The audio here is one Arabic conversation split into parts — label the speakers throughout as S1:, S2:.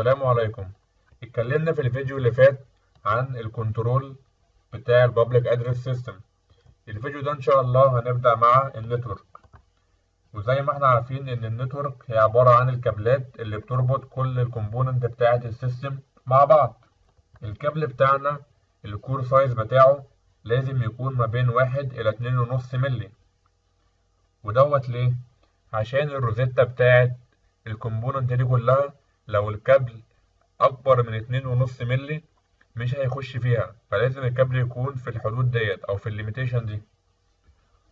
S1: السلام عليكم. اتكلمنا في الفيديو اللي فات عن ال control بتاع ال public address system. الفيديو ده ان شاء الله هنبدأ مع ال network. وزي ما إحنا عارفين ان ال network هي عبارة عن الكابلات اللي بتربط كل ال components بتاعة ال system مع بعض. الكابل بتاعنا ال core size بتاعه لازم يكون ما بين واحد إلى اتنين ونص ملي ودوت ليه؟ عشان الروزيتة بتاعة ال components دي كلها لو الكابل أكبر من اتنين ونص ملي مش هيخش فيها فلازم الكابل يكون في الحدود ديت أو في ال limitation دي.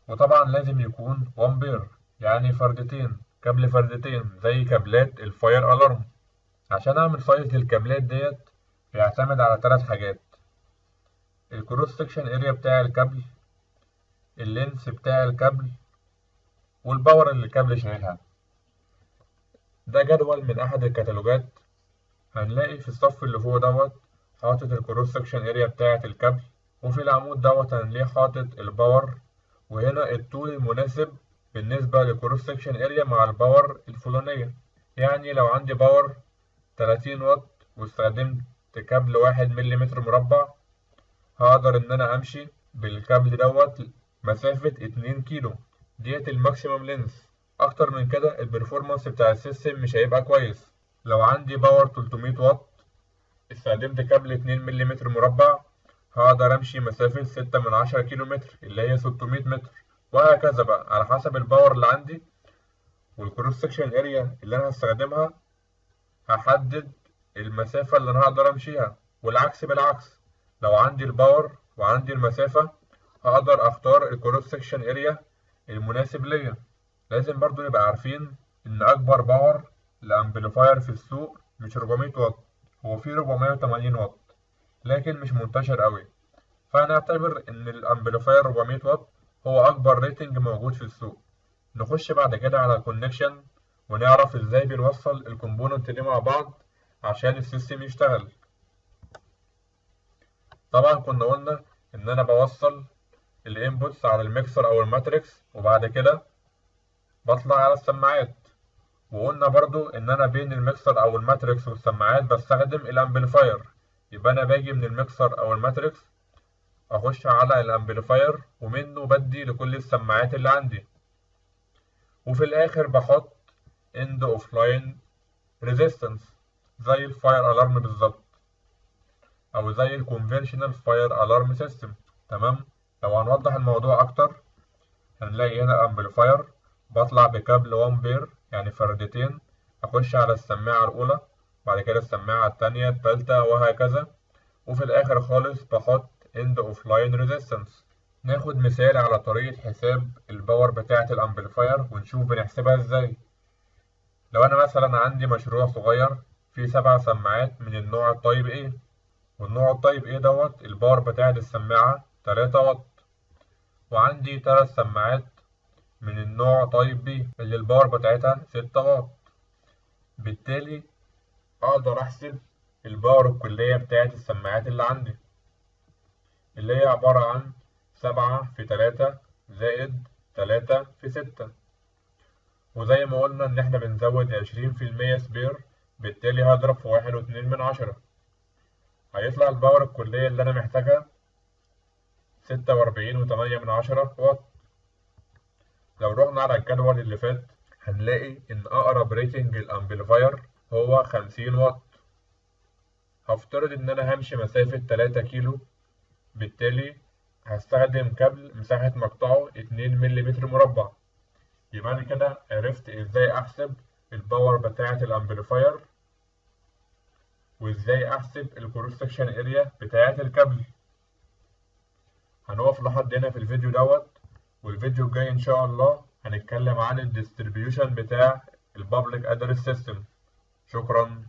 S1: وطبعا لازم يكون 1 pair يعني فردتين كابل فردتين زي كابلات ال fire alarm عشان أعمل size للكابلات ديت بيعتمد على ثلاث حاجات. ال cross section area بتاع الكابل ال length بتاع الكابل وال power اللي الكابل شايلها. ده جدول من أحد الكتالوجات. هنلاقي في الصف اللي فوق دوت حاطط ال cross section area بتاعة الكابل وفي العمود دوت هنلاقيه حاطط ال power وهنا الطول المناسب بالنسبة لل cross section area مع ال power الفلانية. يعني لو عندي power 30 واط واستخدمت كابل واحد مليمتر مربع هقدر إن أنا أمشي بالكابل دوت مسافة اتنين كيلو. ديت ال maximum length أكتر من كده ال performance بتاع ال system مش هيبقى كويس. لو عندي power 300 واط استخدمت كابل 2 ملم مربع هقدر أمشي مسافة 6 من 10 كيلو متر اللي هي 600 متر وهكذا بقى. على حسب ال power اللي عندي وال cross section area اللي أنا هستخدمها هحدد المسافة اللي أنا هقدر أمشيها. والعكس بالعكس لو عندي ال power وعندي المسافة هقدر أختار ال cross section area المناسب ليا. لازم برضو نبقى عارفين إن أكبر power ل amplifier في السوق مش 400 واط هو في 480 واط لكن مش منتشر قوي فهنعتبر إن ال amplifier 400 واط هو أكبر rating موجود في السوق. نخش بعد كده على ال connection ونعرف إزاي بنوصل ال components دي مع بعض عشان ال system يشتغل. طبعا كنا قلنا إن أنا بوصل ال inputs على الميكسر أو ال matrix وبعد كده بطلع على السماعات. وقلنا برضو إن أنا بين الميكسر أو ال matrix والسماعات بستخدم ال amplifier. يبقى أنا باجي من الميكسر أو ال matrix أخش على ال amplifier ومنه بدي لكل السماعات اللي عندي. وفي الآخر بحط end of line resistance زي ال fire alarm بالظبط. أو زي ال conventional fire alarm system تمام؟ لو هنوضح الموضوع أكتر هنلاقي هنا amplifier بطلع بكابل 1 pair يعني فردتين أخش على السماعة الأولى بعد كده السماعة التانية التالتة وهكذا. وفي الآخر خالص بحط end of line resistance. ناخد مثال على طريقة حساب ال power بتاعة ال amplifier ونشوف بنحسبها إزاي. لو أنا مثلا عندي مشروع صغير فيه سبع سماعات من النوع ال type A والنوع ال type A دوت ال power بتاعة السماعة 3 واط وعندي تلات سماعات من النوع type B اللي ال power بتاعتها ستة واط. بالتالي أقدر أحسب ال power الكلية بتاعت السماعات اللي عندي اللي هي عبارة عن سبعة في تلاتة زائد تلاتة في ستة. وزي ما قلنا إن إحنا بنزود عشرين في المية spare بالتالي هضرب في واحد واتنين من عشرة. هيطلع ال power الكلية اللي أنا محتاجها ستة وأربعين وتمانية من عشرة واط. لو رحنا على الجدول اللي فات هنلاقي إن أقرب rating لل amplifier هو خمسين واط هفترض إن أنا همشي مسافة تلاتة كيلو بالتالي هستخدم كابل مساحة مقطعه اتنين مليمتر مربع. يبقى أنا كده عرفت إزاي أحسب ال power بتاعة ال amplifier وإزاي أحسب ال cross section area بتاعة الكابل. هنقف لحد هنا في الفيديو دوت. والفيديو الجاي إن شاء الله هنتكلم عن ال distribution بتاع البابليك ادرس سيستم شكرا.